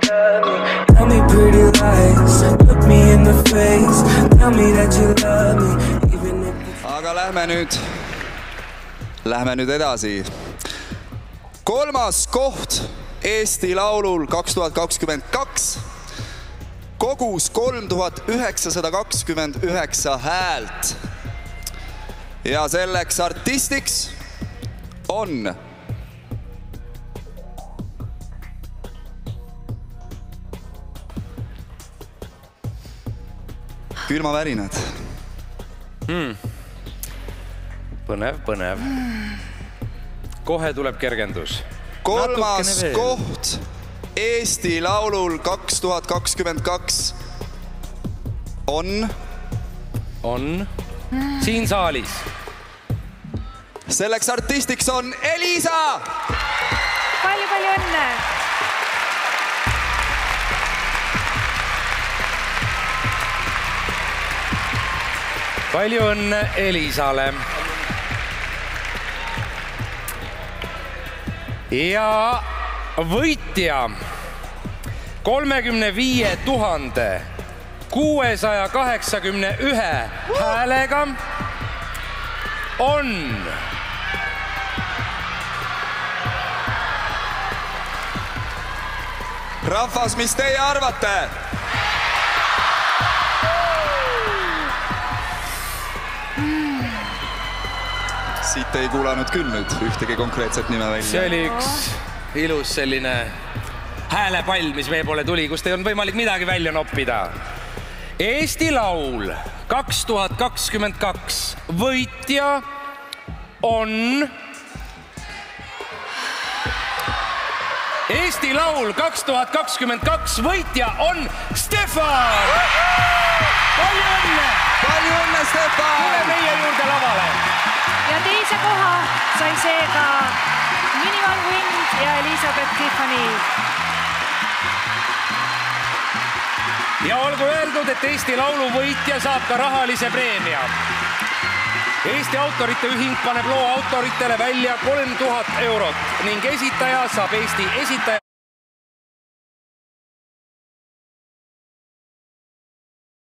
Tell me pretty lies, look me in the face. Tell me that you love me, even if aga lähme nüüd, lähme nüüd edasi. kolmas koht Eesti Laulul kaks tuhat kakskümmend kaks kogus kolm tuhat üheksasada kakskümmend üheksa häält. ja selleks artistiks on külmavärinad põnev, põnev. kohe tuleb kergendus. kolmas koht Eesti Laulul kaks tuhat kakskümmend kaks on on siin saalis selleks artistiks on Elisa. Palju õnne Elisale. ja võitja kolmekümne viie tuhande kuuesaja kaheksakümne ühe häälega on rahvas, mis teie arvate? Siit ei kuulanud küll nüüd ühtegi konkreetset nime see välja. oli üks ilus selline häälepall, mis meie poole tuli, kust ei olnud võimalik midagi välja noppida. Eesti Laul kaks tuhat kakskümmend kaks võitja on. Eesti Laul kaks tuhat kakskümmend kaks võitja on Stefan. palju õnne, sai seega Minimal Wind ja Elizabeth Tiffany. ja olgu öeldud, et Eesti Laulu võitja saab ka rahalise preemia. Eesti Autorite Ühing paneb loo autoritele välja kolm tuhat eurot ning esitaja saab Eesti esitaja